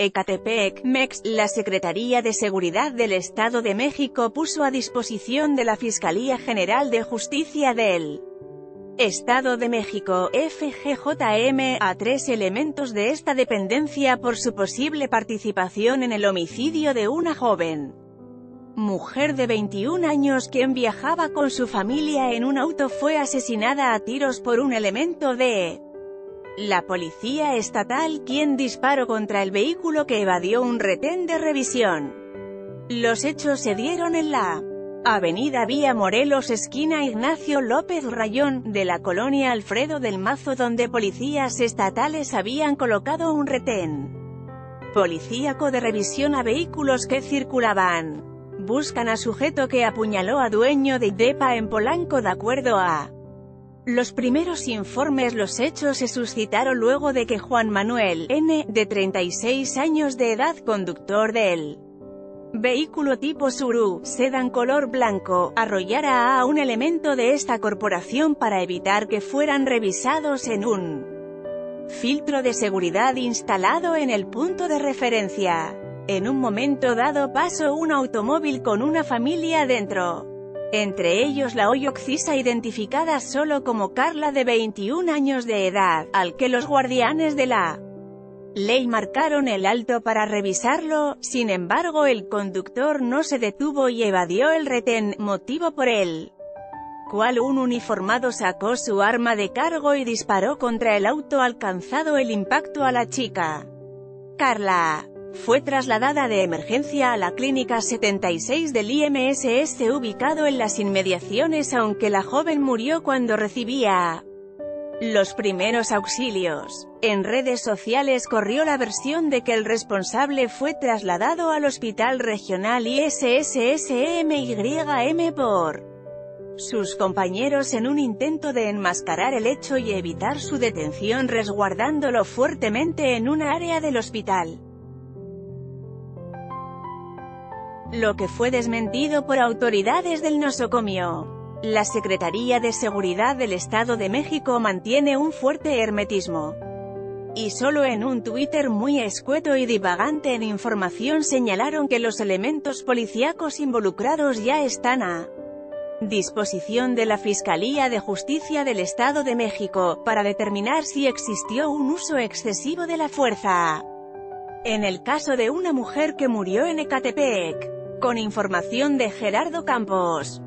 Ecatepec, MEX, la Secretaría de Seguridad del Estado de México puso a disposición de la Fiscalía General de Justicia del Estado de México, FGJM, a tres elementos de esta dependencia por su posible participación en el homicidio de una joven mujer de 21 años quien viajaba con su familia en un auto fue asesinada a tiros por un elemento de la policía estatal quien disparó contra el vehículo que evadió un retén de revisión. Los hechos se dieron en la Avenida Vía Morelos esquina Ignacio López Rayón, de la colonia Alfredo del Mazo donde policías estatales habían colocado un retén policíaco de revisión a vehículos que circulaban. Buscan a sujeto que apuñaló a dueño de DEPA en Polanco de acuerdo a los primeros informes los hechos se suscitaron luego de que Juan Manuel N., de 36 años de edad conductor del vehículo tipo Suru, sedan color blanco, arrollara a un elemento de esta corporación para evitar que fueran revisados en un filtro de seguridad instalado en el punto de referencia. En un momento dado pasó un automóvil con una familia dentro entre ellos la hoy occisa identificada solo como Carla de 21 años de edad, al que los guardianes de la ley marcaron el alto para revisarlo, sin embargo el conductor no se detuvo y evadió el retén, motivo por el cual un uniformado sacó su arma de cargo y disparó contra el auto alcanzado el impacto a la chica. Carla fue trasladada de emergencia a la Clínica 76 del IMSS ubicado en las inmediaciones aunque la joven murió cuando recibía los primeros auxilios. En redes sociales corrió la versión de que el responsable fue trasladado al Hospital Regional ISSSMYM por sus compañeros en un intento de enmascarar el hecho y evitar su detención resguardándolo fuertemente en un área del hospital. Lo que fue desmentido por autoridades del nosocomio. La Secretaría de Seguridad del Estado de México mantiene un fuerte hermetismo. Y solo en un Twitter muy escueto y divagante en información señalaron que los elementos policíacos involucrados ya están a disposición de la Fiscalía de Justicia del Estado de México, para determinar si existió un uso excesivo de la fuerza. En el caso de una mujer que murió en Ecatepec, con información de Gerardo Campos.